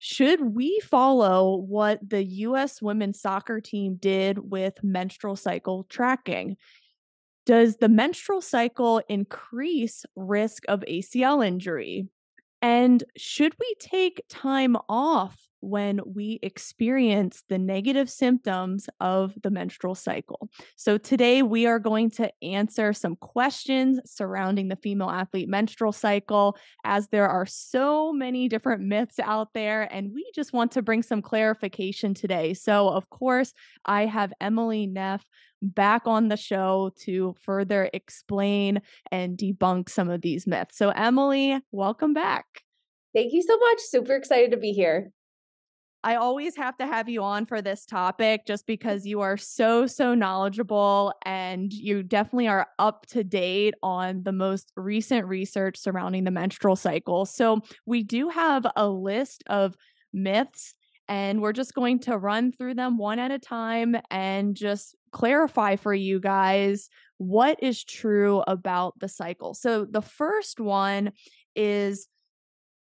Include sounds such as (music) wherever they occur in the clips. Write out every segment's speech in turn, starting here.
should we follow what the US women's soccer team did with menstrual cycle tracking? Does the menstrual cycle increase risk of ACL injury? And should we take time off when we experience the negative symptoms of the menstrual cycle. So, today we are going to answer some questions surrounding the female athlete menstrual cycle, as there are so many different myths out there, and we just want to bring some clarification today. So, of course, I have Emily Neff back on the show to further explain and debunk some of these myths. So, Emily, welcome back. Thank you so much. Super excited to be here. I always have to have you on for this topic just mm-hmm. because you are so, so knowledgeable and you definitely are up to date on the most recent research surrounding the menstrual cycle. So, we do have a list of myths and we're just going to run through them one at a time and just clarify for you guys what is true about the cycle. So, the first one is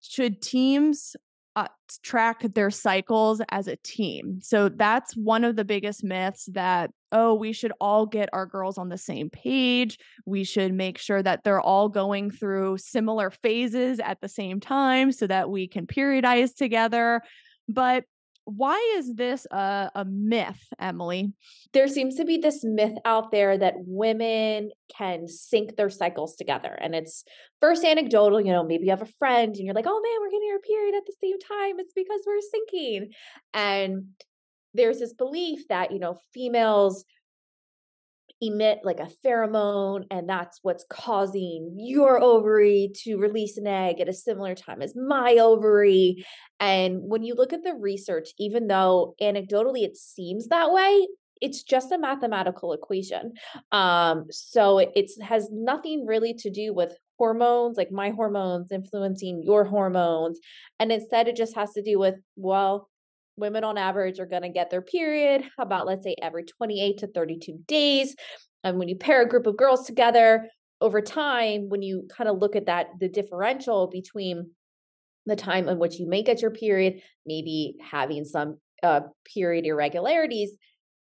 should teams uh, track their cycles as a team. So that's one of the biggest myths that, oh, we should all get our girls on the same page. We should make sure that they're all going through similar phases at the same time so that we can periodize together. But why is this a, a myth, Emily? There seems to be this myth out there that women can sync their cycles together. And it's first anecdotal, you know, maybe you have a friend and you're like, oh man, we're getting our period at the same time. It's because we're syncing. And there's this belief that, you know, females emit like a pheromone and that's what's causing your ovary to release an egg at a similar time as my ovary. And when you look at the research even though anecdotally it seems that way it's just a mathematical equation. Um so it has nothing really to do with hormones like my hormones influencing your hormones. And instead it just has to do with well women on average are going to get their period about let's say every 28 to 32 days and when you pair a group of girls together over time when you kind of look at that the differential between the time in which you may get your period maybe having some uh, period irregularities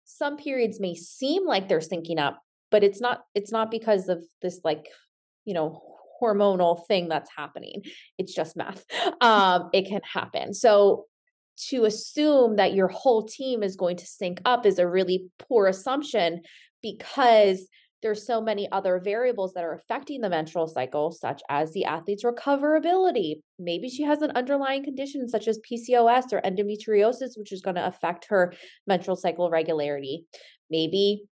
some periods may seem like they're syncing up but it's not it's not because of this like you know hormonal thing that's happening. It's just math. (laughs) Um it can happen. So to assume that your whole team is going to sync up is a really poor assumption because there's so many other variables that are affecting the menstrual cycle, such as the athlete's recoverability. Maybe she has an underlying condition such as PCOS or endometriosis, which is going to affect her menstrual cycle regularity. Maybe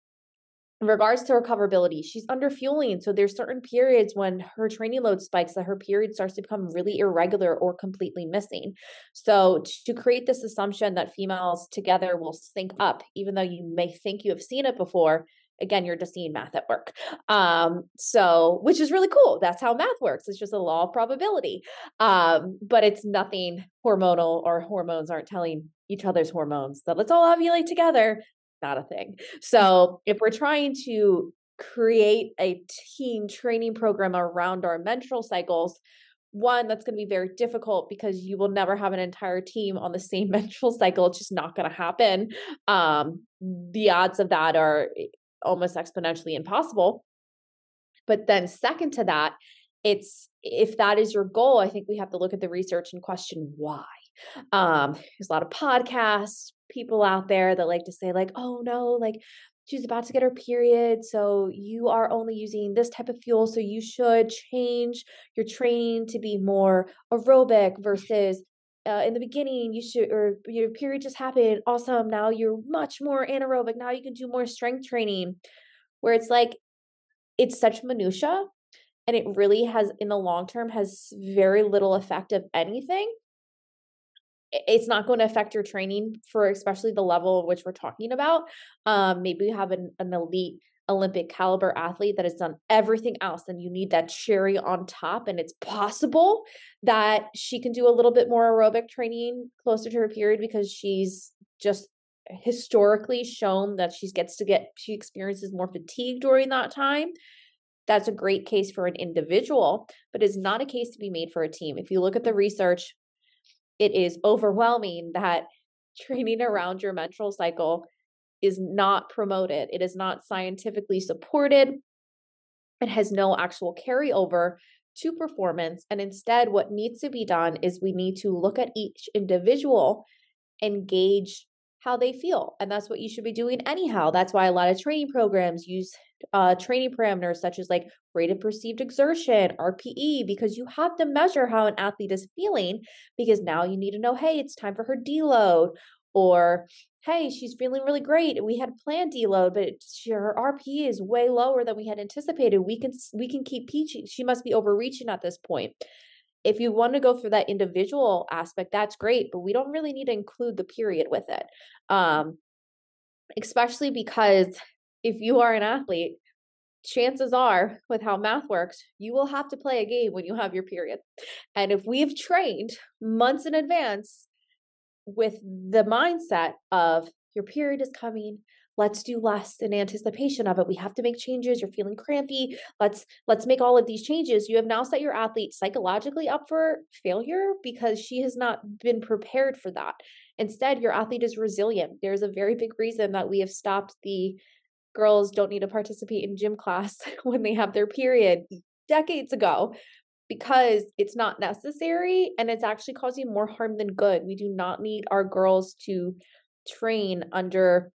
in regards to recoverability, she's under fueling. So there's certain periods when her training load spikes that her period starts to become really irregular or completely missing. So to create this assumption that females together will sync up, even though you may think you have seen it before, again, you're just seeing math at work. Um, so which is really cool. That's how math works. It's just a law of probability. Um, but it's nothing hormonal or hormones aren't telling each other's hormones that let's all ovulate together not a thing. So if we're trying to create a teen training program around our menstrual cycles, one that's going to be very difficult because you will never have an entire team on the same (laughs) menstrual cycle it's just not going to happen. Um, the odds of that are eh, almost exponentially impossible. But then second to that it's if that is your goal i think we have to look at the research and question why um, there's a lot of podcasts people out there that like to say like oh no like she's about to get her period so you are only using this type of fuel so you should change your training to be more aerobic versus uh, in the beginning you should or your period just happened awesome now you're much more anaerobic now you can do more strength training. Where it's like it's such minutia and it really has in the long term has very little effect of anything it's not going to affect your training for especially the level of which we're talking about. Um, maybe you have an, an elite Olympic caliber athlete that has done everything else, and you need that cherry on top. And it's possible that she can do a little bit more aerobic training closer to her period because she's just historically shown that she gets to get she experiences more fatigue during that time that's a great case for an individual but is not a case to be made for a team if you look at the research it is overwhelming that (laughs) training around your menstrual cycle is not promoted. It is not scientifically supported. It has no actual carryover to performance. And instead, what needs to be done is we need to look at each individual and gauge how they feel. And that's what you should be doing anyhow. That's why a lot of training programs use uh, training parameters such as like rate of perceived exertion, RPE, because you have to measure how an athlete is feeling because now you need to know, hey, it's time for her deload. Or, hey, she's feeling really great. We had planned deload, but she, her RPE is way lower than we had anticipated. We can we can keep peaching. She must be overreaching at this point if you want to go for that individual aspect, that's great, but we don't really need to include the period with it. Um, especially because if you are an athlete, chances are, with how math works, you will have to play a game when you have your period. And if we've trained months in advance with the mindset of your period is coming, let's do less in anticipation of it. We have to make changes. You're feeling crampy. Let's let's make all of these changes. You have now set your athlete psychologically up for failure because she has not been prepared for that. Instead your athlete is resilient. There's a very big reason that we have stopped the girls don't need to participate in gym class (laughs) when they have their period decades ago because it's not necessary and it's actually causing more harm than good. We do not need our girls to train under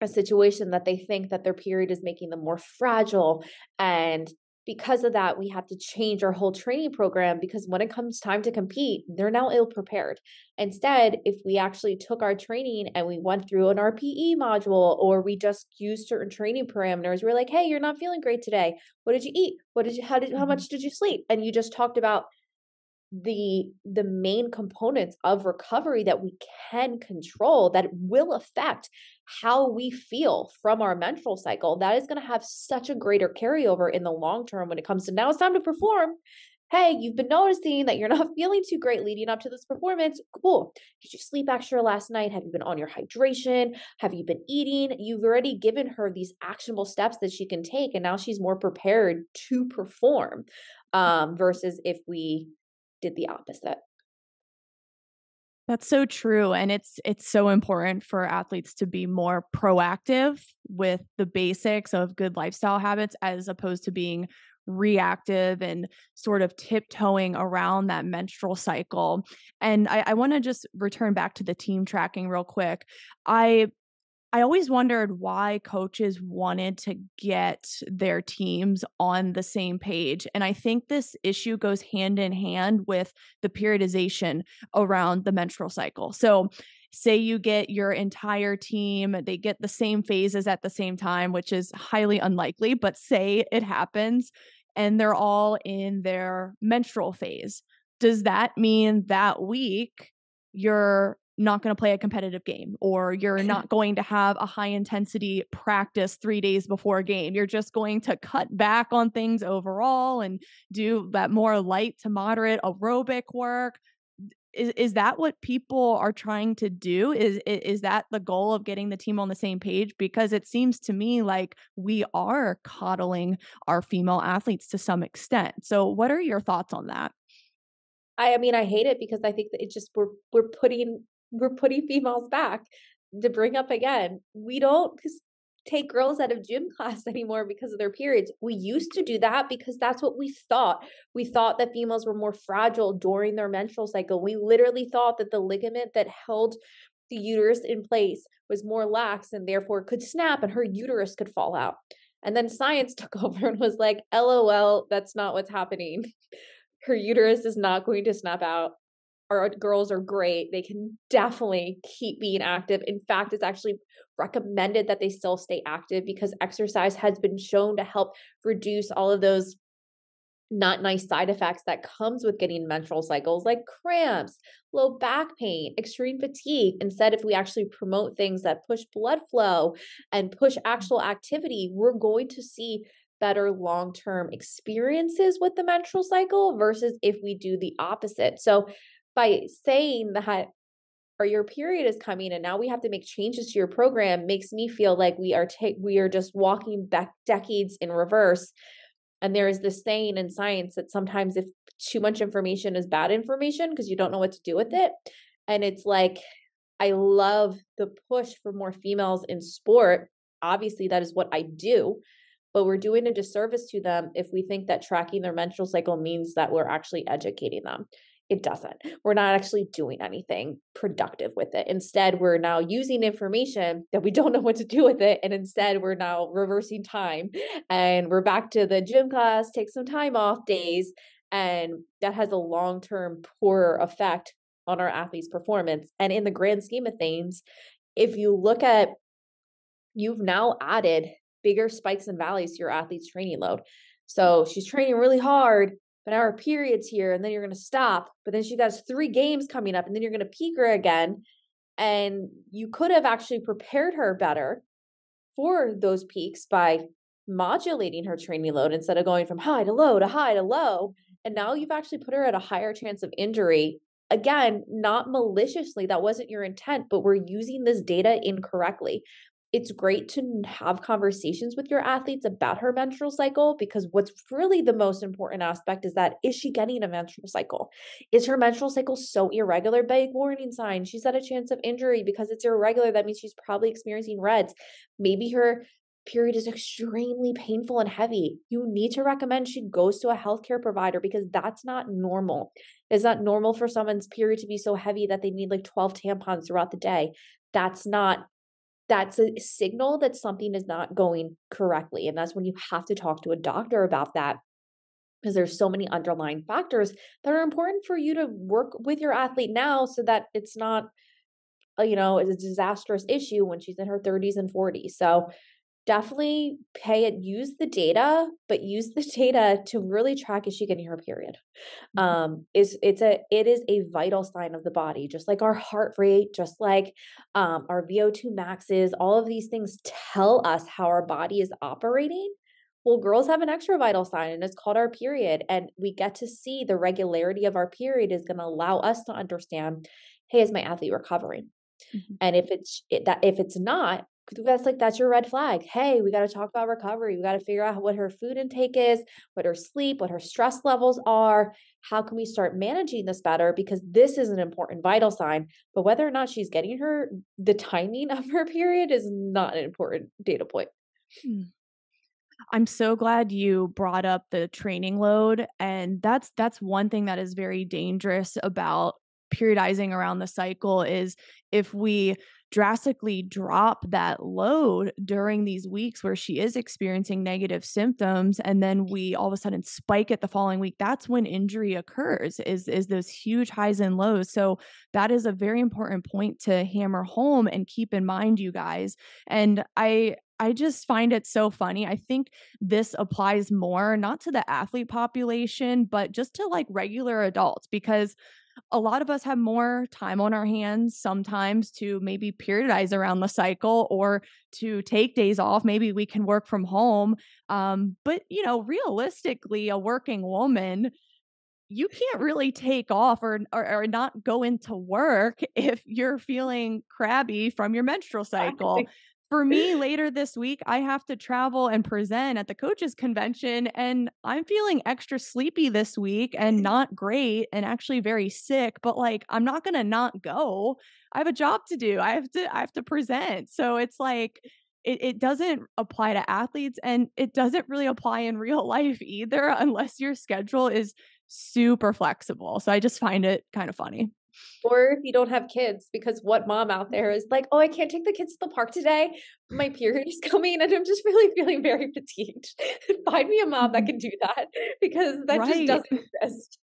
a situation that they think that their period is making them more fragile and because of that we have to change our whole training program because when it comes time to compete they're now ill prepared. Instead if we actually took our training and we went through an rpe module or we just used certain training parameters we're like hey you're not feeling great today. What did you eat? What did you how did how mm-hmm. much did you sleep? And you just talked about the the main components of recovery that we can control that will affect how we feel from our menstrual cycle that is going to have such a greater carryover in the long term when it comes to now it's time to perform. Hey you've been noticing that you're (laughs) not feeling too great leading up to this performance. Cool. Did you sleep extra last night? Have you been on your hydration? Have you been eating? You've already given her these actionable steps that she can take and now she's more prepared to perform um, versus if we did the opposite. That's so true and it's it's so important for athletes to be more proactive with the basics of good lifestyle habits as opposed to being reactive and sort of tiptoeing around that menstrual cycle. And I, I want to just return back to the team tracking real quick. I I always wondered why coaches wanted to get their teams on the same page. And I think this issue goes hand in hand with the periodization around the menstrual cycle. So, say you get your entire team, they get the same phases at the same time, which is highly unlikely, but say it happens and they're all in their menstrual phase. Does that mean that week you're not going to play a competitive game or you're (laughs) not going to have a high intensity practice 3 days before a game. You're just going to cut back on things overall and do that more light to moderate aerobic work. Is, is that what people are trying to do is is that the goal of getting the team on the same page because it seems to me like we are coddling our female athletes to some extent so what are your thoughts on that I, I mean, I hate it because I think that it just we're we're putting we're putting females back to bring up again. We don't take girls out of gym (laughs) class anymore because of their periods. We used to do that because that's what we thought. We thought that females were more fragile during their menstrual cycle. We literally thought that the ligament that held the uterus in place was more lax and therefore could snap and her uterus could fall out. And then science (laughs) took over and was like, LOL, that's not what's happening. (laughs) Her uterus is not going to snap out our uh, girls are great. They can definitely keep being active. In fact, it's actually recommended that they still stay active because exercise has been shown to help reduce all of those not nice side effects that comes with getting menstrual cycles like cramps, low back pain, extreme fatigue. Instead, if we actually promote things that push blood flow and push actual activity, we're going to see better long-term experiences with the menstrual cycle versus if we do the opposite. So by saying that or your period is coming and now we have to make changes to your program makes me feel like we are ta- we are just walking back decades in reverse And there is this saying in science that sometimes if too much information is bad information because you don't know what to do with it. And it's like, I love the push for more females in sport. Obviously, that is what I do, but we're doing a disservice to them if we think that tracking their menstrual cycle means that we're actually educating them. It doesn't. We're not actually doing anything productive with it. Instead, we're now using information that we (laughs) don't know what to do with it. And instead, we're now reversing time and we're back to the gym class, take some time off days. And that has a long term poor effect on our athletes' performance. And in the grand scheme of things, if you look at, you've now added bigger spikes and valleys to your athlete's training load. So she's training really hard, but period's here, and then you're going to stop. But then she has three games coming up, and then you're going to peak her again. And you could have actually prepared her better for those peaks by modulating her training load instead of going from high to low to high to low. And now you've actually put her at a higher chance of injury. Again, not maliciously, that wasn't your intent, but we're using this data incorrectly it's great to have conversations with your athletes about her menstrual cycle because what's really the most important aspect is that is she getting a menstrual cycle? Is her menstrual cycle so irregular? Big warning sign. She's at a chance of injury because it's irregular. That means she's probably experiencing RED-S. Maybe her period is extremely painful and heavy. You need to recommend she goes to a healthcare provider because that's not normal. It's not normal for someone's period to be so heavy that they need like 12 tampons throughout the day. That's not that's a signal that something is not going correctly. And that's when you have to talk to a doctor about that because there's so many underlying factors that are important for you to work with your athlete now so that it's not uh, you know a disastrous issue when she's in her 30s and 40s so definitely pay it use the data but use the (laughs) data to really track is she getting her period mm-hmm. um is it's a it is a vital sign of the body just like our heart rate just like um our vo2 maxes all of these things tell us how our body is operating well girls have an extra vital sign and it's called our period and we get to see the regularity of our period is going to allow us to understand hey is my athlete recovering Mm-hmm. And if it's it, that if it's not, that's like that's your red flag. Hey, we got to talk about recovery. We got to figure out what her food intake is, what her sleep, what her stress levels are. How can we start managing this better? Because this is an important vital sign. But whether or not she's getting her the timing (laughs) of her period is not an important data point. Hmm. I'm so glad you brought up the training load and that's that's one thing that is very dangerous about periodizing around the cycle is if we drastically drop that load during these weeks where she is experiencing negative symptoms and then we all of a sudden spike it the following week that's when injury occurs is is those huge highs and lows so that is a very important point to hammer home and keep in mind you guys and i I just find it so funny. I think this applies more not to the athlete population, but just to like regular adults because a lot of us have more time on our hands sometimes to maybe periodize around the cycle or to take days off. Maybe we can work from home. Um, but, you know, realistically, a working woman, you can't really take off or, or, or not go into work (laughs) if you're feeling crabby from your menstrual cycle for me (laughs) later this week, I have to travel and present at the coaches convention and I'm feeling extra sleepy this week and mm-hmm. not great and actually very sick, but like I'm not going to not go. I have a job to do. I have to I have to present. So it's like it, it doesn't apply to athletes and it doesn't really apply in real (laughs) life either unless your schedule is super flexible. So I just find it kind of funny or if you don't have kids because what mom out there is like oh i can't take the kids to the park today my (laughs) period is (laughs) coming and i'm just really feeling very fatigued (laughs) find me a mom that mm-hmm. can do that because that right. just doesn't exist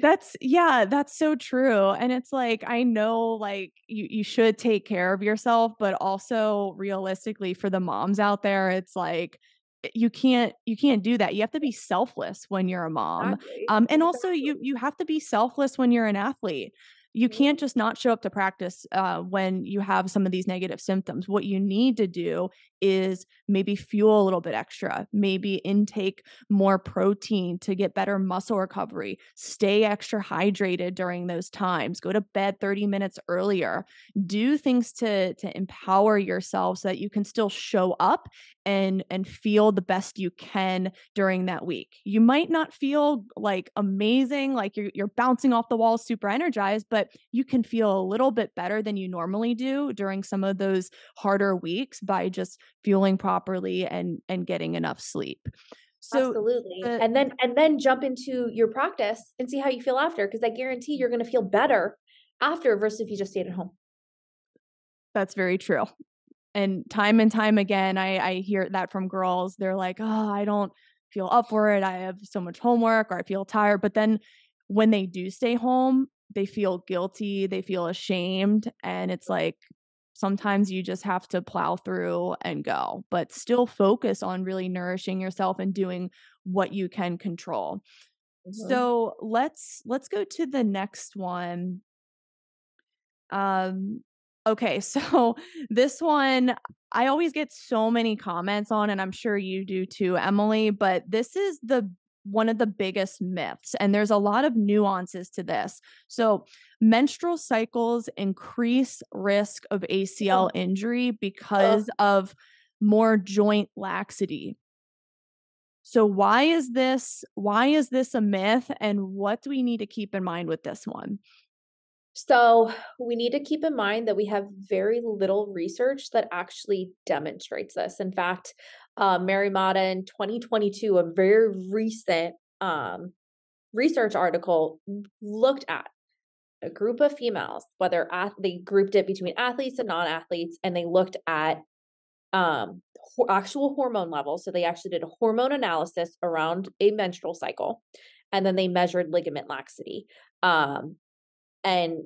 that's yeah that's so true and it's like i know like you you should take care of yourself but also realistically for the moms out there it's like eh, you can't you can't do that you have to be selfless when you're a mom exactly. um and also you you have to be selfless when you're an athlete you can't just not show up to practice uh, when you have some of these negative symptoms. What you need to do is maybe fuel a little bit extra, maybe intake more protein to get better muscle recovery, stay extra hydrated during those times, go to bed 30 minutes earlier, do things to, to empower yourself so that you can still show up and and feel the best you can during that week. You might not feel like amazing, like you're you're bouncing off the walls super energized, but you can feel a little bit better than you normally do during some of those harder weeks by just fueling properly and and getting enough sleep. So Absolutely. The, and then and then jump into your practice and see how you feel after because I guarantee you're going to feel better after versus if you just stayed at home. That's very true and time and time again I, I hear that from girls they're like oh i don't feel up for it i have so much homework or i feel tired but then when they do stay home they feel guilty they feel ashamed and it's like sometimes you just have to plow through and go but still focus on really nourishing yourself and doing what you can control mm-hmm. so let's let's go to the next one um Okay, so (laughs) this one I always get so many comments on and I'm sure you do too, Emily, but this is the one of the biggest myths and there's a lot of nuances to this. So, menstrual cycles increase risk of ACL oh. injury because of more joint laxity. So why is this why is this a myth and what do we need to keep in mind with this one? So we need to keep in mind that we have very little research that actually demonstrates this. In fact, uh, Mary Mata in 2022, a very recent um, research article looked at a group of females, whether ath- they grouped it between athletes and non-athletes, and they looked at um, ho- actual hormone levels. So they actually did a hormone analysis around a menstrual cycle, and then they measured ligament laxity. Um, and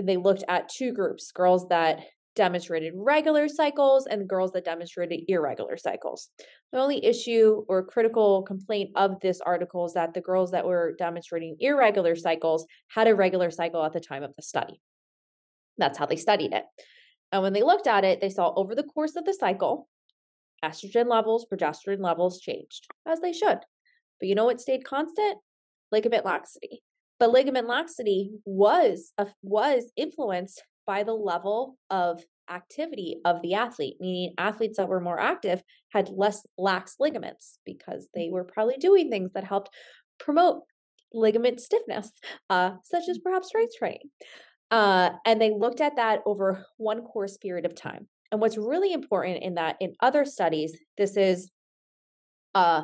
they looked at two groups girls that demonstrated regular cycles and girls that demonstrated irregular cycles. The only issue or critical complaint of this article is that the girls that were demonstrating irregular cycles had a regular cycle at the time of the study. That's how they studied it. And when they looked at it, they saw over the course of the cycle, estrogen levels, progesterone levels changed, as they should. But you know what stayed constant? Ligament laxity. But ligament laxity was a, was influenced by the level of activity of the athlete, meaning athletes that were more active had less lax ligaments because they were probably doing things that helped promote ligament stiffness, uh, such as perhaps strength training. Uh, and they looked at that over one course period of time. And what's really important in that, in other studies, this is uh,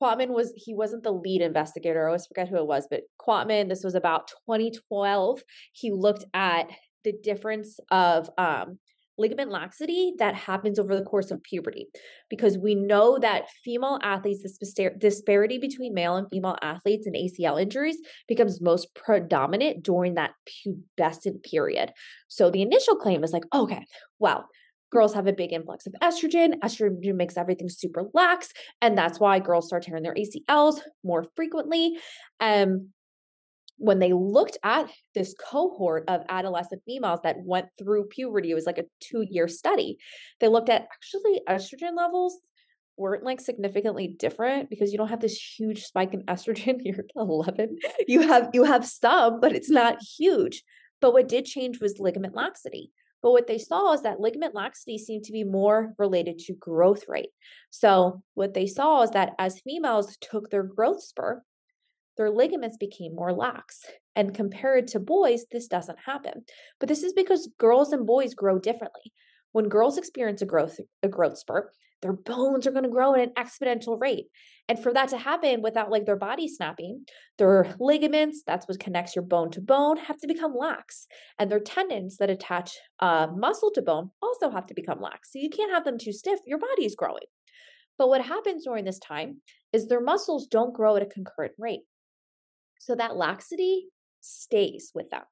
Quatman was he wasn't the lead investigator. I always forget who it was, but Quatman, this was about 2012. He looked at the difference of um, ligament laxity that happens over the course of puberty because we know that female athletes this disparity between male and female athletes and ACL injuries becomes most predominant during that pubescent period. So the initial claim is like, okay, well, girls have a big influx of estrogen. Estrogen makes everything super lax. And that's why girls start tearing their ACLs more frequently. Um, when they looked at this cohort of adolescent females that went through puberty, it was like a two year study. They looked at actually estrogen levels weren't like significantly different because you don't have this huge spike in estrogen (laughs) you're 11 you have you have some but it's not huge but what did change was ligament laxity but what they saw is that ligament laxity seemed to be more related to growth rate. So, what they saw is that as females took their growth spur, their ligaments became more lax. And compared to boys, this doesn't happen. But this is because girls and boys grow differently. When girls experience a growth a growth spurt, their bones are going to grow at an exponential rate. And for that to happen without like their body snapping, their ligaments, that's what connects your bone to bone, have to become lax. And their tendons that attach uh, muscle to bone also have to become lax. So you can't have them too stiff. Your body is growing. But what happens during this time is their muscles don't grow at a concurrent rate. So that laxity stays with them.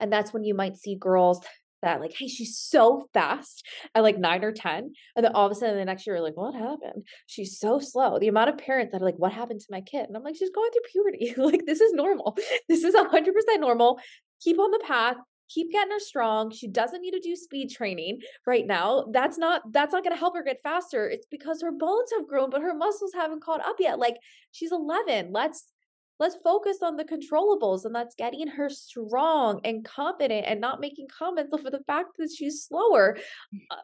And that's when you might see girls that like, hey, she's so fast at like nine or 10. And then all of a sudden the next year, like, what happened? She's so slow. The amount of parents that are like, what happened to my kid? And I'm like, she's going through puberty. (laughs) like, this is normal. (laughs) This is 100% normal. Keep on the path. Keep getting her strong. She doesn't need to do speed training right now. That's not that's not going to help her get faster. It's because her bones have grown, but her muscles haven't caught up yet. Like she's 11. Let's Let's focus on the controllables and that's getting her strong and confident and not making comments (laughs) over the fact that she's slower. Uh,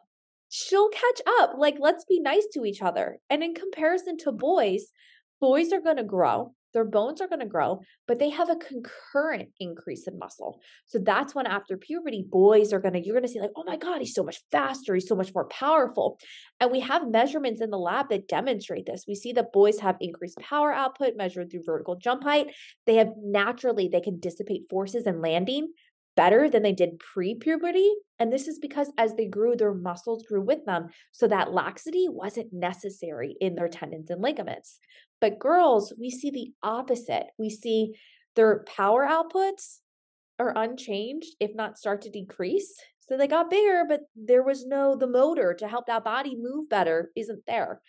she'll catch up. Like, let's be nice to each other. And in comparison to boys, boys are going to grow their bones are going to grow, but they have a concurrent increase in muscle. So that's when after puberty, boys are going to, you're going to see like, oh my God, he's so much faster. He's so much more powerful. And we have measurements in the lab that demonstrate this. We see that boys have increased power output measured through vertical jump height. They have naturally, they can dissipate forces and landing better than they did pre puberty. And this is because as they grew, their muscles grew with them. So that laxity wasn't necessary in their tendons and ligaments. But girls, we see the opposite. We see their power outputs are unchanged, if not start to decrease. So they got bigger, but there was no the motor to help that body move better isn't there.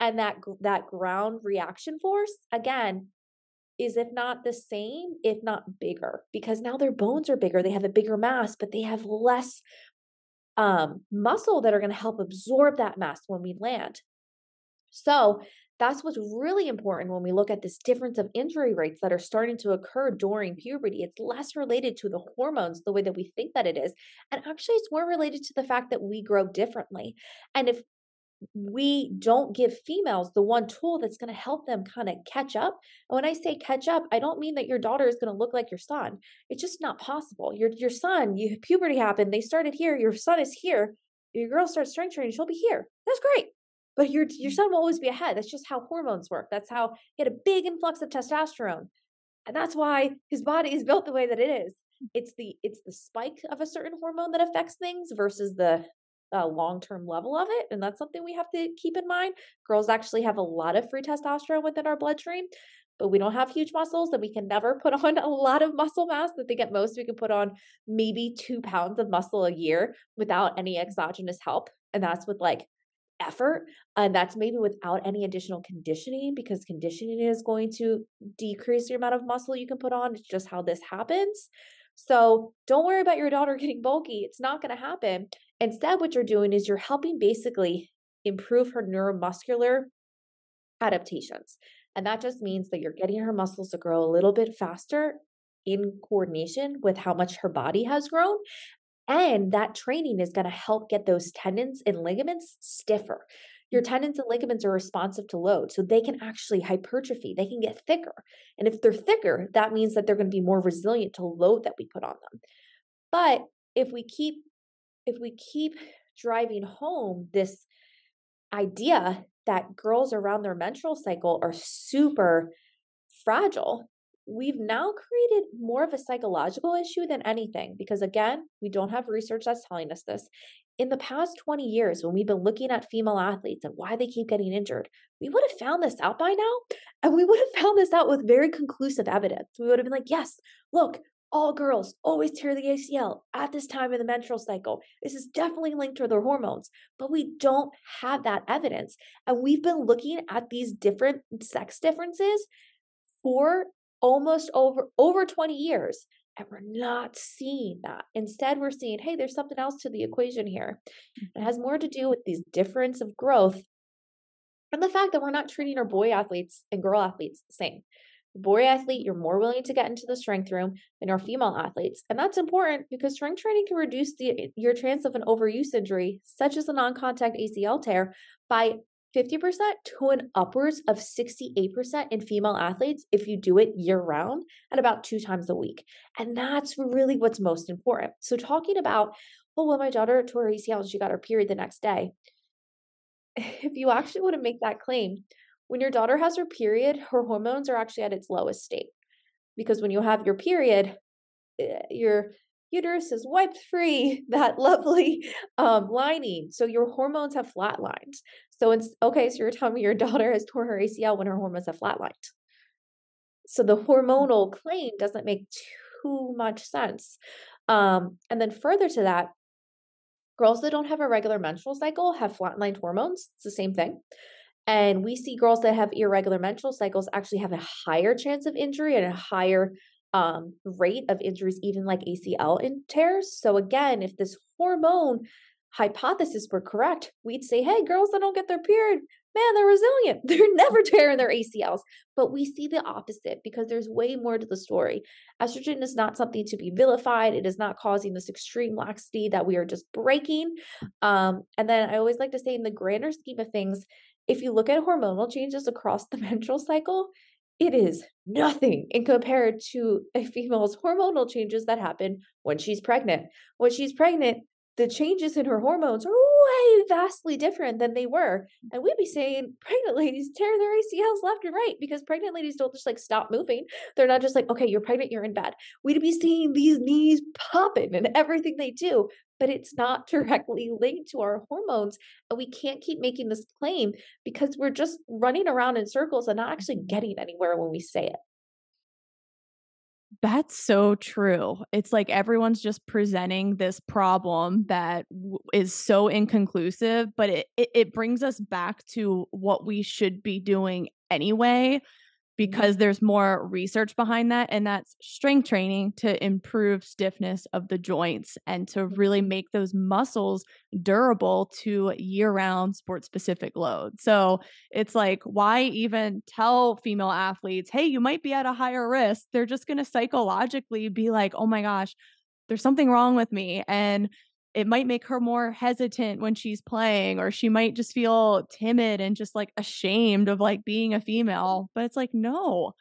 And that that ground reaction force again is if not the same, if not bigger, because now their bones are bigger, they have a bigger mass, but they have less um, muscle that are going to help absorb that mass when we land. So that's what's really important when we look at this difference of injury rates that are starting to occur during puberty. It's less related to the hormones the way that we think that it is. And actually, it's more related to the fact that we grow differently. And if we don't give females the one tool that's going to help them kind of catch up. And when I say catch up, I don't mean that your daughter is going to look like your son. It's just not possible. Your your son, you puberty happened, they started here, your son is here. Your girl starts strength training, she'll be here. That's great. But your your son will always be ahead. That's just how hormones work. That's how he had a big influx of testosterone. And that's why his body is built the way that it is. It's the it's the spike of a certain hormone that affects things versus the uh, long term level of it. And that's something we have to keep in mind. Girls actually have a lot of free testosterone within our bloodstream, but we don't have huge muscles and we can never (laughs) put on a lot of muscle mass. I think at most we can put on maybe two pounds of muscle a year without any exogenous help. And that's with like effort. And that's maybe without any additional conditioning because conditioning is going to decrease the amount of muscle you can put on. It's just how this happens. So don't worry about your daughter (laughs) getting bulky. It's not going to happen. Instead, what you're doing is you're helping basically improve her neuromuscular adaptations. And that just means that you're getting her muscles to grow a little bit faster in coordination with how much her body has grown. And that training is going to help get those tendons and ligaments stiffer. Your tendons and ligaments are responsive to load, so they can actually hypertrophy, they can get thicker. And if they're thicker, that means that they're going to be more resilient to load that we put on them. But if we keep if we keep driving home this idea that girls around their menstrual cycle are super fragile, we've now created more of a psychological issue than anything because, again, we don't have research that's telling us this. In the past 20 years, when we've been looking at female athletes and why they keep getting injured, we would have found this out by now. And we would have found this out with very conclusive evidence. We would have been like, yes, look, all girls always tear the ACL at this time in the menstrual cycle. This is definitely linked to their hormones, but we don't have that evidence. And we've been looking at these different sex differences for almost over over 20 years and we're not seeing that. Instead, we're seeing, hey, there's something else to the equation here. It has more to do with these difference of growth and the fact that we're not treating our boy athletes and girl athletes the same boy athlete, you're more willing to get into the strength room than our female athletes. And that's important because strength training can reduce the, your chance of an overuse injury, such as a non contact ACL tear, by 50% to an upwards of 68% in female athletes if you do it year round and about two times a week. And that's really what's most important. So, talking about, oh, well, my daughter tore her ACL and she got her period the next day. (laughs) If you actually want to make that claim, when your daughter has her period, her hormones are actually at its lowest state. Because when you have your period, eh, your uterus is wiped free, (laughs) that (laughs) lovely um, lining. So your hormones have flatlined. So it's okay, so you're telling me your (laughs) daughter has torn her ACL when her hormones have flatlined. So the hormonal claim doesn't make too much sense. Um, and then further to that, girls that don't have a regular menstrual cycle have flatlined hormones. It's the same thing. And we see girls that have irregular menstrual cycles actually have a higher chance of injury and a higher um, rate of injuries, even like ACL in tears. So, again, if this hormone hypothesis were correct, we'd say, hey, girls that don't get their period, man, they're resilient. (laughs) They're never tearing their ACLs. But we see the opposite because there's way more to the story. Estrogen is not something to be vilified. It is not causing this extreme laxity that we are just breaking. Um, and then I always like to say, in the grander scheme of things, if you look at hormonal changes across the (laughs) menstrual cycle, it is nothing in compared to a female's hormonal changes that happen when she's pregnant. When she's pregnant, the changes in her hormones are way vastly different than they were. Mm. And we'd be saying pregnant ladies tear their ACLs left and right because pregnant ladies don't just like stop moving. They're not just like, okay, you're pregnant, you're in bed. We'd be seeing these knees popping and everything they do, but it's not (laughs) directly linked to our hormones. And we can't keep making this claim because we're just running around in circles and not actually getting anywhere when we say it. That's so true. It's like everyone's just presenting this problem that w- is so inconclusive, but it, it it brings us back to what we should be doing anyway, Mm-hmm. Because there's more research behind that and that's strength training to improve stiffness of the joints and to really Mm-hmm. make those muscles durable to year-round sport specific load. So it's like why even tell female athletes, "Hey, you might be at a higher risk." They're just going to psychologically be like, "Oh my gosh, there's something wrong with me." And it might make her more hesitant when she's playing or she might just feel timid and just like ashamed of like being a female but it's like no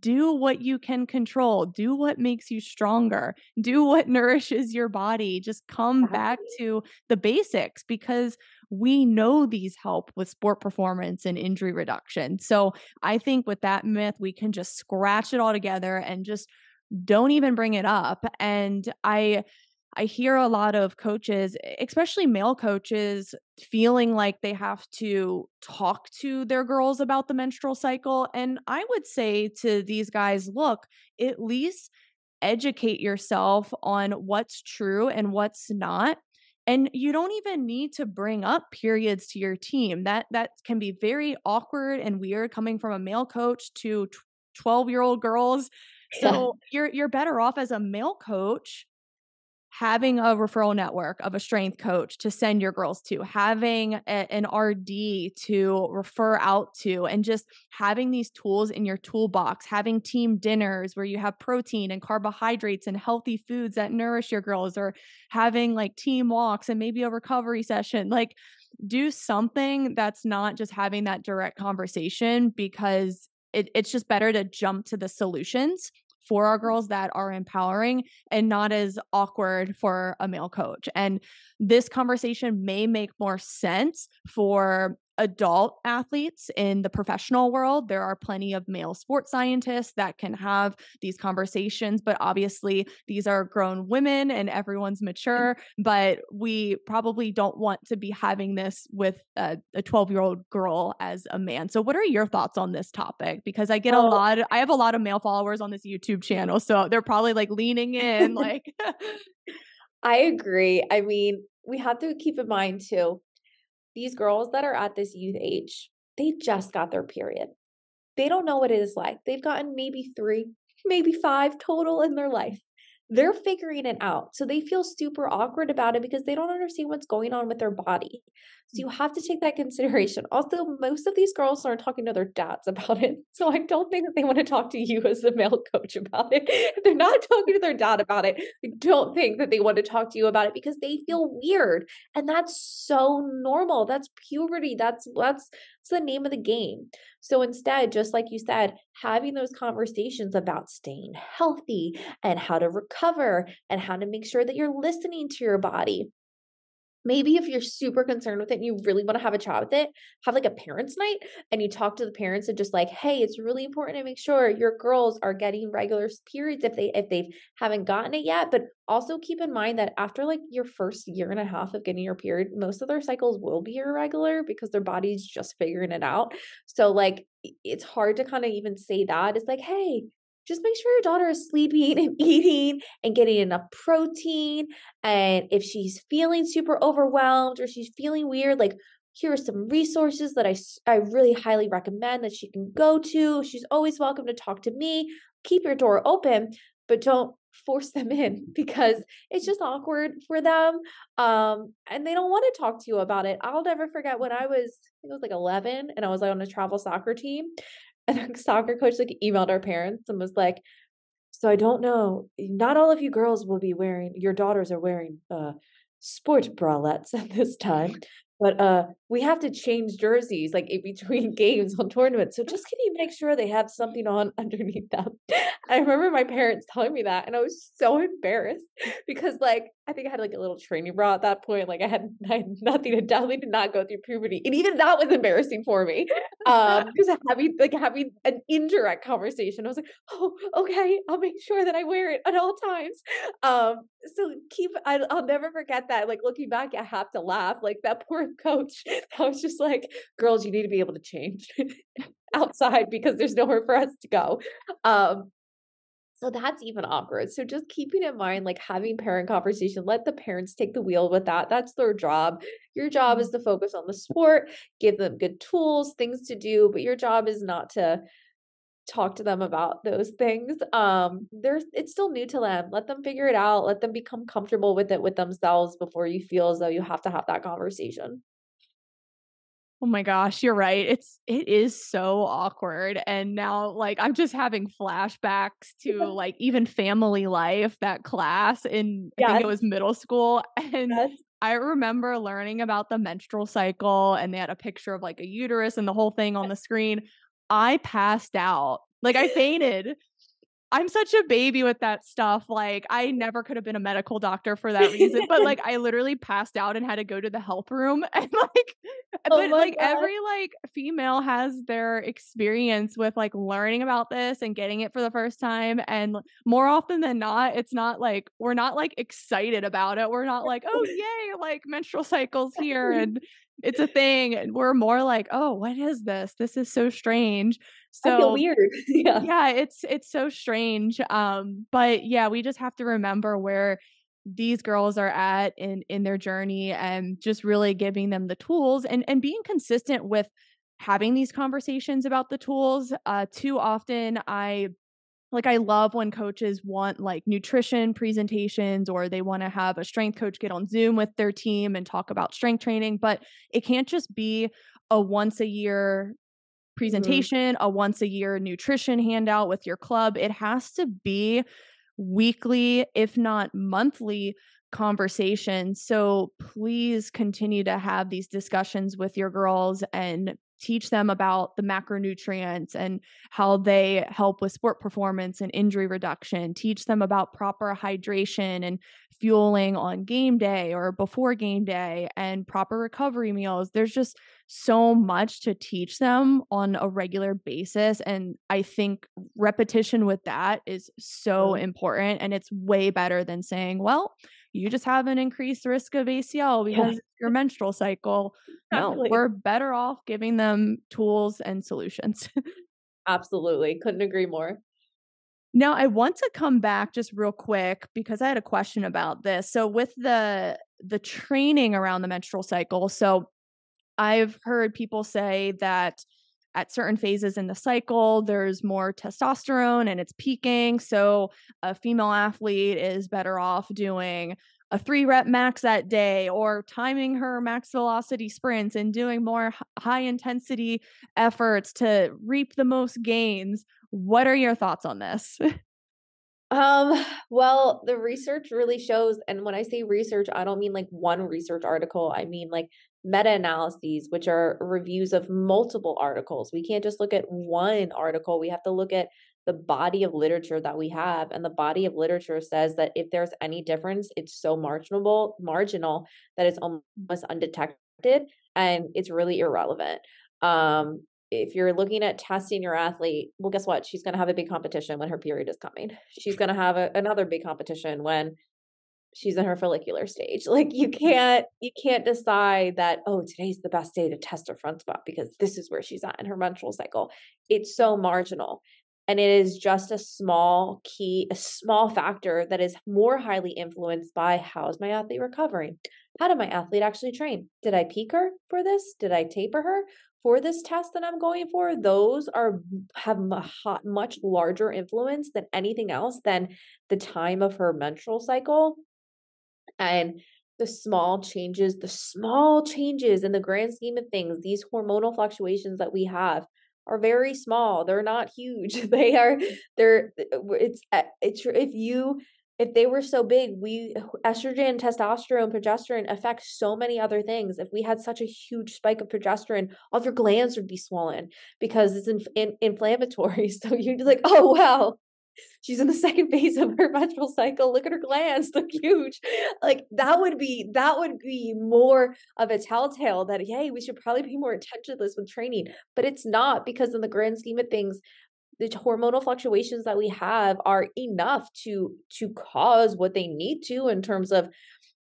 do what you can control do what makes you stronger do what (laughs) nourishes your body just come back to the basics because we know these help with sport performance and injury reduction so i think with that myth we can just scratch it all together and just don't even bring it up and i I hear a lot of coaches, especially male coaches, feeling like they have to talk to their girls about the menstrual cycle, and I would say to these guys, "Look, at least educate yourself on what's true and what's not." And you don't even need to bring up periods to your team. That that can be very awkward and weird coming from a male coach to 12-year-old girls. Yeah. So, you're you're better off as a male coach having a referral network of a strength coach to send your girls to, having a, an RD to refer out to, and just having these tools in your toolbox, having team dinners where you have protein and carbohydrates and healthy foods that nourish your girls, or having like team walks and maybe a recovery session. Like, do something that's not just having that direct conversation because it, it's just better to jump to the solutions for our girls that are empowering and not as awkward for a male coach. And this conversation may make more sense for adult athletes in the professional world. There are plenty of male sports scientists that can have these conversations, but obviously these are grown women and everyone's mature. Mm-hmm. But we probably don't want to be having this with a 12 year old girl as a man. So, what are your thoughts on this topic? Because I get a lot, I have a lot of male followers on this YouTube channel. So they're probably like leaning in, (laughs) like, I agree. I mean, we have to keep in mind too, these girls that are at this youth age, they just got their period. They don't know what it is like. They've gotten maybe three, maybe five total in their life. They're figuring it out. So they feel super awkward about it because they don't understand what's going on with their body. So you have to take that consideration. (laughs) Also, most of these girls aren't talking to their dads about it. So I don't think that they want to talk to you as the male (laughs) coach about it. If they're not talking to their dad about it, I don't think that they want to talk to you about it because they feel weird. And that's so normal. That's puberty. That's that's, that's the name of the game. So instead, just like you said, having those conversations about staying healthy and how to recover and how to make sure that you're listening to your body maybe if you're super concerned with it and you really want to have a chat with it, have like a parents' night and you talk to the parents and just like, hey, it's really important to make sure your girls are getting regular periods if they if they haven't gotten it yet. But also keep in mind that after like your first year and a half of getting your period, most of their cycles will be irregular because their body's just figuring it out. So like it's hard to kind of even say that. It's like, hey, just make sure your daughter is sleeping and (laughs) eating and getting enough protein. And if she's feeling super overwhelmed or she's feeling weird, like here are some resources that I, I really highly recommend that she can go to. She's always welcome to talk to me. Keep your door open. but don't (laughs) force them in (laughs) because it's just awkward for them. Um, and they don't want to talk to you about it. I'll never forget when I was, I think it was like 11 and I was like on a travel soccer team (laughs) and the soccer coach like emailed our parents and was like, so I don't know, not all of you girls will be wearing, your daughters are wearing uh sport bralettes at this time. (laughs) But uh we have to change jerseys like in between (laughs) games on tournaments. So just can you make sure they have something on underneath them? I remember my parents telling me that and I was so embarrassed because like I think I had like a little training bra at that point. Like I had, (laughs) I had nothing to definitely did not go through puberty. And even that was embarrassing for me. Um (laughs) because having like having an indirect conversation, I was like, oh, okay, I'll make sure that I wear it at all times. Um, so keep I, I'll never forget that. Like looking back, I have to laugh. Like that (laughs) poor coach. I was just like, girls, you need to be able to change outside because there's nowhere for us to go. Um, so that's even awkward. So just keeping in mind, like having parent conversation, let the parents take the wheel with that. That's their job. Your job Mm-hmm. is to focus on the sport, give them good tools, things to do, but your job is not to talk to them about those things. Um, there's it's still new to them. Let them figure it out. Let them become comfortable with it with themselves before you feel as though you have to have that conversation. Oh my gosh, you're right. It's it is so awkward. And now like I'm just having flashbacks to like even family life, that class in I think it was middle school. (laughs) And Yes. I remember learning about the menstrual cycle and they had a picture of like a uterus and the whole thing on the screen. I passed out. Like I fainted. I'm such a baby with that stuff. Like I never could have been a medical doctor for that reason, but like (laughs) I literally passed out and had to go to the health room (laughs) and like Oh but like god. every like female has their experience with like learning about this and getting it for the first time and more often than not it's not like we're not like excited about it. We're not like, "Oh, (laughs) yay, like menstrual cycles here and it's a thing." We're more like, "Oh, what is this? This is so strange." So weird. (laughs) Yeah. yeah, it's it's so strange. Um, but yeah, we just have to remember where these girls are at in in their journey and just really giving them the tools and and being consistent with having these conversations about the tools. Uh, too often I like I love when coaches want like nutrition presentations or they want to have a strength coach get on Zoom with their team and talk about strength training, but it can't just be a once a year Mhm. presentation, a once a year nutrition handout with your club. It has to be weekly, if not monthly conversations. So please continue to have these discussions with your girls and teach them about the macronutrients and how they help with sport performance and injury reduction. Teach them about proper hydration and fueling on game day or before game day and proper recovery meals. There's just so much to teach them on a regular basis. And I think repetition with that is so Mhm. important. And it's way better than saying, well, you just have an increased risk of ACL because it's your menstrual cycle. No, we're better off giving them tools and solutions. (laughs) Absolutely. Couldn't agree more. Now, I want to come back just real quick because I had a question about this. So with the the training around the menstrual cycle, so I've heard people say that at certain phases in the cycle, there's more testosterone and it's peaking. So a female athlete is better off doing a three rep max that day or timing her max velocity sprints and doing more high intensity efforts to reap the most gains. What are your thoughts on this? (laughs) Um, well, the research really shows, and when I say research, I don't mean like one research article. I mean like meta-analyses, which are reviews of multiple articles. We can't just look at one article. We have to look at the body of literature that we have. And the body of literature says that if there's any difference, it's so marginal, marginal that it's almost undetected and it's really irrelevant. Um, if you're looking at testing your athlete, well, guess what? She's going to have a big competition when her period is coming. She's going to have a, another big competition when she's in her follicular stage. (laughs) Like you can't you can't decide that oh today's the best day to test her front spot because this is where she's at in her menstrual cycle. It's so marginal. And it is just a small key, a small factor that is more highly influenced by how is my athlete recovering? How did my athlete actually train? Did I peak her for this? Did I taper her? for this test that I'm going for, those are have a much larger influence than anything else than the time of her menstrual cycle. And the small changes, the small changes in the grand scheme of things, these hormonal fluctuations that we have are very small. They're not huge. (laughs) They are they're it's eh, it's if you if they were so big, we estrogen, testosterone, progesterone affect so many other things. If we had such a huge spike of progesterone, all of your glands would be swollen because it's in, in, inflammatory. (laughs) So you're like, oh wow, she's in the (laughs) second phase of her menstrual cycle. Look at her glands, (laughs) look huge. Like that would be that would be more of a telltale that hey, we should probably be more attentionless with training. But it's not because in the grand scheme of things, the hormonal fluctuations that we have are enough to to cause what they need to in terms of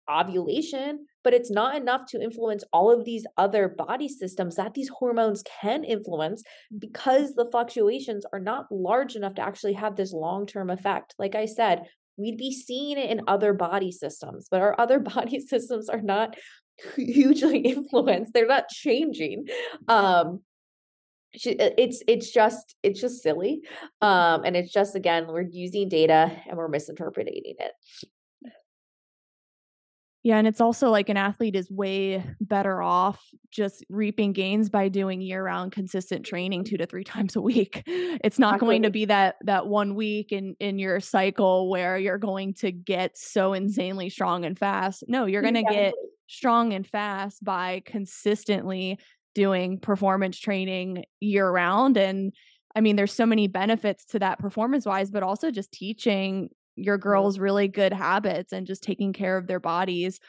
ovulation but it's not enough to influence all of these other body systems that these hormones can influence because the fluctuations are not large enough to actually have this long-term effect. Like i said we'd be seeing it in other body systems but our other (laughs) body systems are not (laughs) hugely influenced. They're not changing. Um it's it's just it's just silly. Um and it's just again we're using data and we're misinterpreting it yeah, and it's also like an athlete is way better off just reaping gains by doing year-round consistent training 2 to 3 (laughs) times a week. It's not going to be that that one week in in your cycle where you're going to get so insanely strong and fast. No, you're going to get strong and fast by consistently doing performance training year round and I mean there's so many benefits to that performance wise but also just teaching your girls really good habits and just taking care of their bodies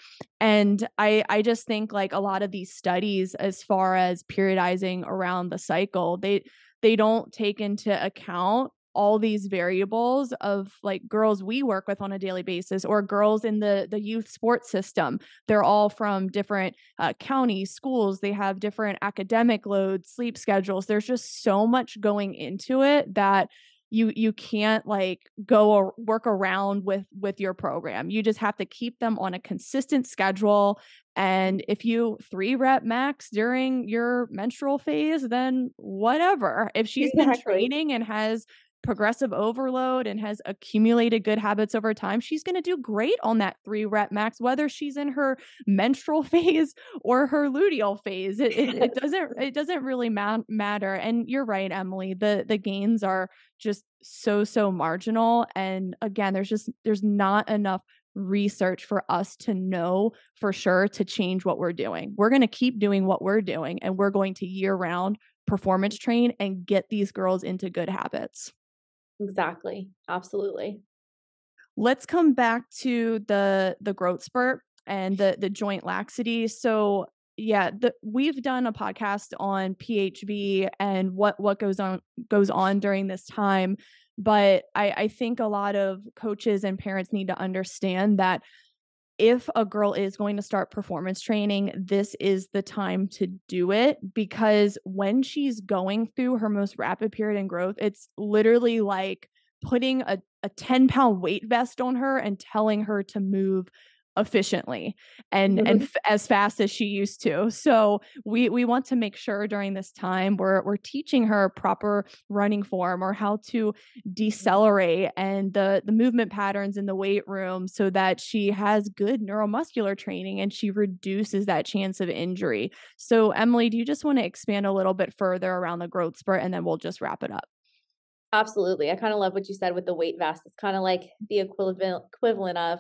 and i i just think like a lot of these studies as far as periodizing around the cycle they they don't take into account all these variables of like girls we work with on a daily basis or girls in the the youth sports system. They're all from different uh, counties schools they have different academic loads sleep schedules there's just so much going into it that you you can't like go or work around with with your program you just have to keep them on a consistent schedule and if you three rep max during your menstrual phase then whatever if she's exactly. been training and has progressive overload and has accumulated good habits over time, she's going to do great on that three rep max, whether she's in her menstrual (laughs) phase or her luteal phase. It, it, it (laughs) doesn't it doesn't really ma- matter. And you're right, Emily. The the gains are just so so marginal. And again, there's just there's not enough research for us to know for sure to change what we're doing. We're going to keep doing what we're doing and we're going to year round performance train and get these girls into good habits. Exactly. Absolutely. Let's come back to the the growth spurt and the the joint laxity. So yeah, the, we've done a podcast on PHV and what what goes on goes on during this time, but I, I think a lot of coaches and parents need to understand that if a girl is going to start performance training, this is the time to do it because when she's going through her most rapid period in growth, it's literally like putting a, a 10 pound weight vest on her and telling her to move efficiently and mm-hmm. and f- as fast as she used to. So we we want to make sure during this time we're we're teaching her proper running form or how to mm-hmm. decelerate and the the movement patterns in the weight room so that she has good neuromuscular training and she reduces that chance of injury. So Emily, do you just want to expand a little bit further around the growth spurt and then we'll just wrap it up? Absolutely. I kind of love what you said with the weight vest. It's kind of like the equivalent equivalent of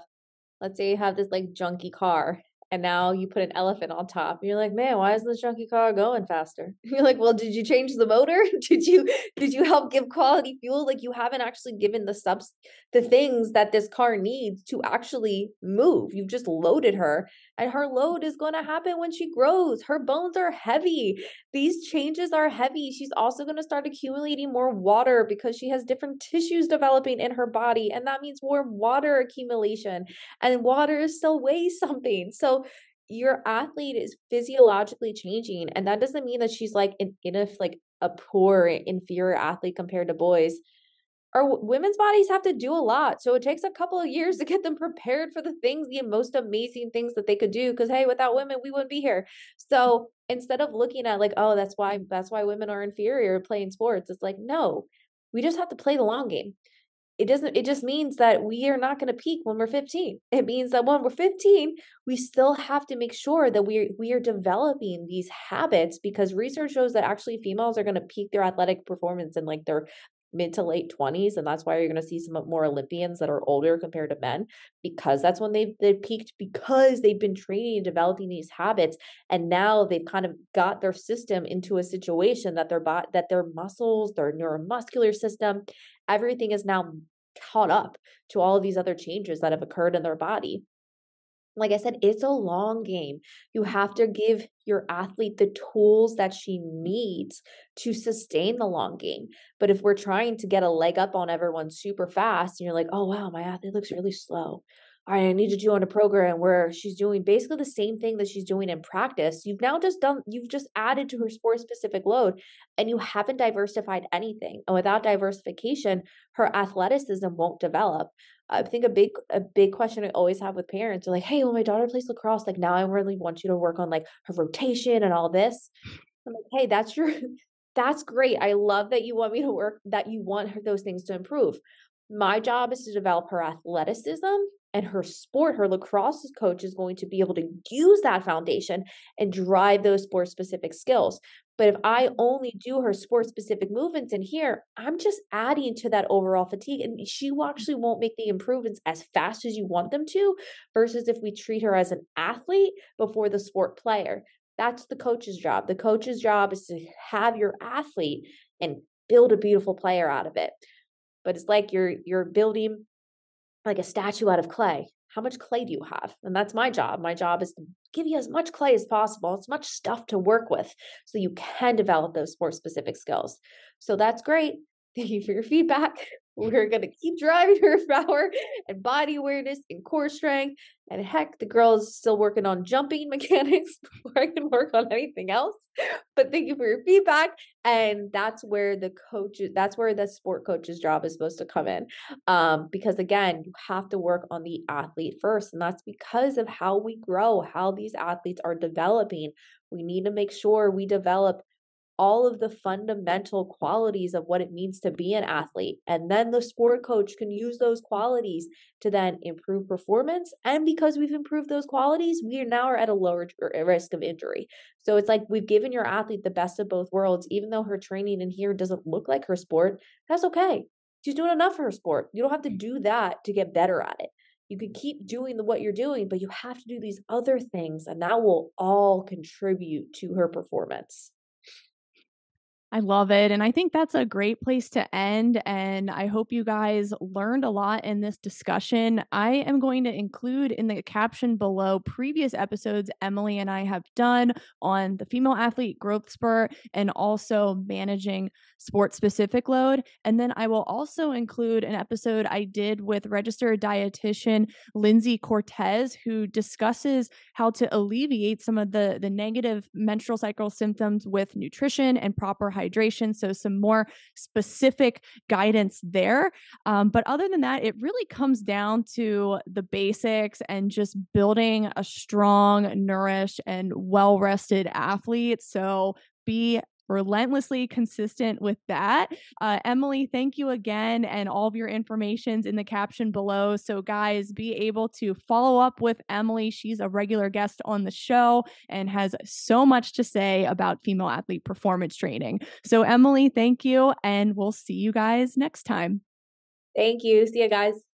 let's say you have this like junky car and now you put an elephant on top. And You're like, man, why is this junky car going faster? (laughs) You're like, well, did you change the motor? (laughs) did you did you help give quality fuel? Like you haven't actually given the subs the things that this car needs to actually move. You've just loaded her, and her load is going to happen when she grows. Her bones are heavy. These changes are heavy. She's also going to start accumulating more water because she has different tissues developing in her body, and that means more water accumulation. And water is still weighs (laughs) something. So your athlete is physiologically changing and that doesn't mean that she's like in, in a like a poor inferior athlete compared to boys our women's bodies have to do a lot. So it takes a couple of years to get them prepared for the things, the most amazing things that they could do. Cause hey, without women, we wouldn't be here. So instead of looking at like, oh, that's why that's why women are inferior playing sports, it's like, no, we just have to play the long game. It doesn't, it just means that we are not going to peak when we're 15. It means that when we're 15, we still have to make sure that we we are developing these habits because research shows that actually females are going to peak their athletic performance in like their mid to late 20s and that's why you're going to see some more olympians that are older compared to men because that's when they've, they've peaked because they've been training and developing these habits and now they've kind of got their system into a situation that their bot that their muscles their neuromuscular system everything is now caught up to all of these other changes that have occurred in their body like I said, it's a long game. You have to give your athlete the tools that she needs to sustain the long game. But if we're trying to get a leg up on everyone super fast and you're like, oh, wow, my athlete looks really slow. I need to do on a program where she's doing basically the same thing that she's doing in practice. You've now just done, you've just added to her sport specific load and you haven't diversified anything. And without diversification, her athleticism won't develop. I think a big a big question I always have with parents are like, hey, well, my daughter plays lacrosse, like now I really want you to work on like her rotation and all this. I'm like, hey, that's your (laughs) that's great. I love that you want me to work that you want her, those things to improve. My job is to develop her athleticism and her sport. Her lacrosse coach is going to be able to use that foundation and drive those sport specific skills. But if I only do her sport specific movements in here, I'm just adding to that overall fatigue. And she actually won't make the improvements as fast as you want them to, versus if we treat her as an athlete before the sport player. That's the coach's job. The coach's job is to have your athlete and build a beautiful player out of it. But it's like you're you're building like a statue out of clay how much clay do you have? And that's my job. My job is to give you as much clay as possible, as much stuff to work with so you can develop those sport specific skills. So that's great. Thank you for your feedback. We're going to keep driving her (laughs) power and body awareness and core strength. And heck, the girl is still working on jumping (laughs) mechanics before I can work on anything else. But thank you for your feedback. And that's where the coach, that's where the sport coach's job is supposed to come in. Um, because again, you have to work on the athlete first. And that's because of how we grow, how these athletes are developing. We need to make sure we develop all of the fundamental qualities of what it means to be an athlete. And then the sport coach can use those qualities to then improve performance. And because we've improved those qualities, we are now are at a lower er, risk of injury. So it's like we've given your athlete the best of both worlds, even though her training in here doesn't look like her sport. That's okay. She's doing enough for her sport. You don't have to mm. do that to get better at it. You could keep doing the, what you're doing, but you have to do these other things, and that will all contribute to her performance. I love it. And I think that's a great place to end. And I hope you guys learned a lot in this discussion. I am going to include in the caption below previous episodes Emily and I have done on the female athlete growth spurt and also managing sport specific load. And then I will also include an episode I did with registered dietitian Lindsay Cortez, who discusses how to alleviate some of the, the negative menstrual cycle symptoms with nutrition and proper hydration. So, some more specific guidance there. Um, but other than that, it really comes down to the basics and just building a strong, nourished, and well rested athlete. So, be relentlessly consistent with that. Uh, Emily, thank you again, and all of your information's in the caption below. So, guys, be able to follow up with Emily. She's a regular guest on the show and has so much to say about female athlete performance training. So, Emily, thank you, and we'll see you guys next time. Thank you. See you guys.